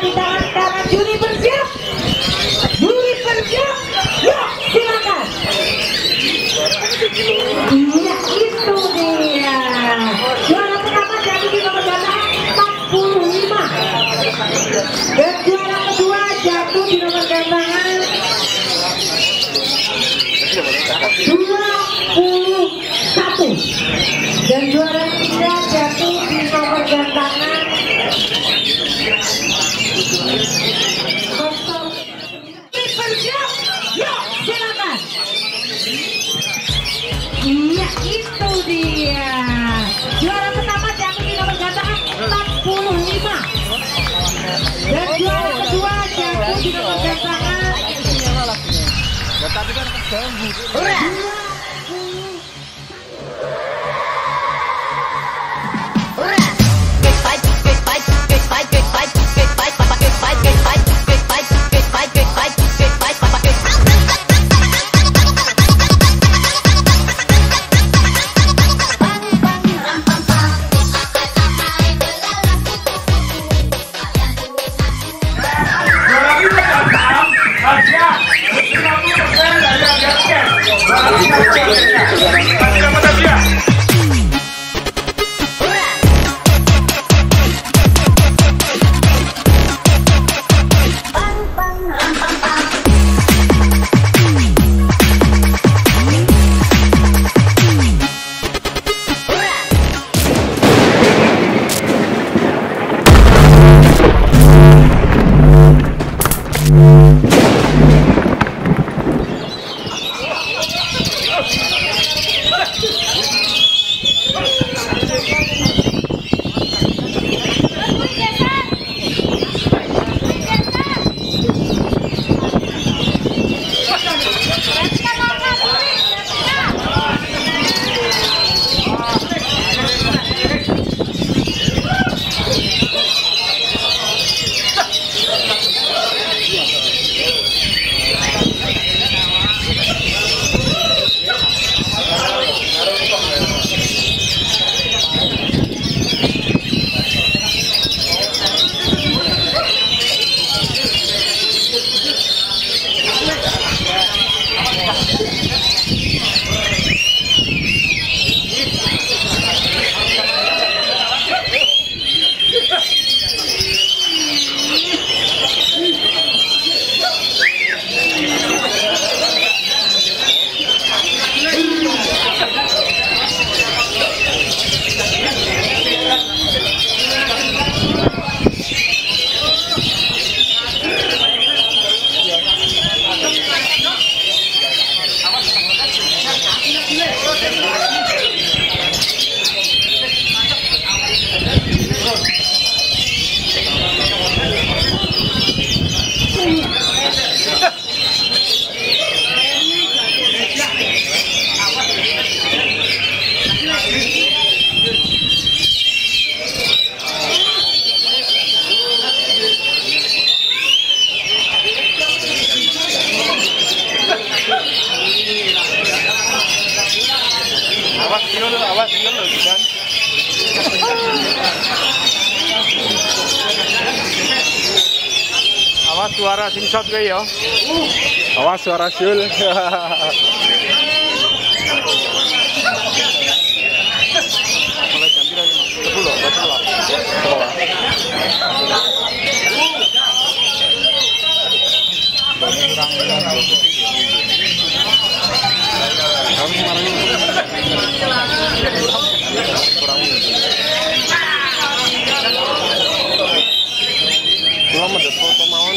di tangan kanan. Juri bersiap juri bersiap yuk silakan. Iya itu dia. Juara pertama jadi di nomor ganda 45 dan juara kedua jatuh di nomor gandangan 21 dan juara ketiga jatuh di nomor gandangan Tango. Keganggu. 20 Awas suara simshot gue ya. Awas suara Yul. Mulai ganti lagi mas. Tepu loh, tepu loh. Ke bawah. Banyak kurang Kamu kemarin kurang Kula medhot foto mawon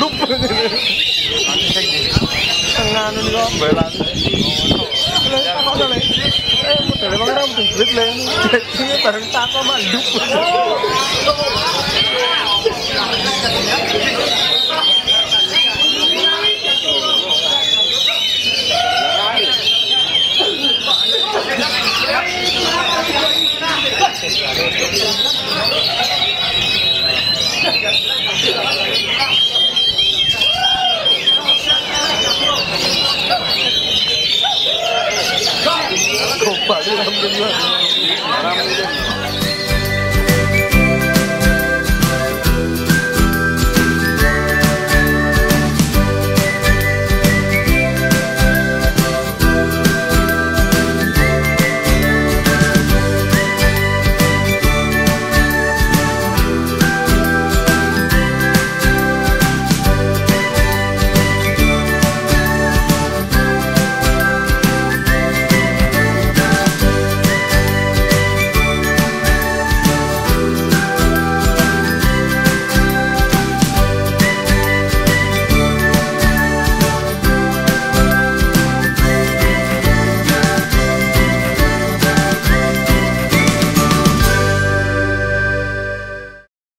lup tengah nih kok belan takok to le eh modele bang ram duit le ini bareng takok mah पागल हम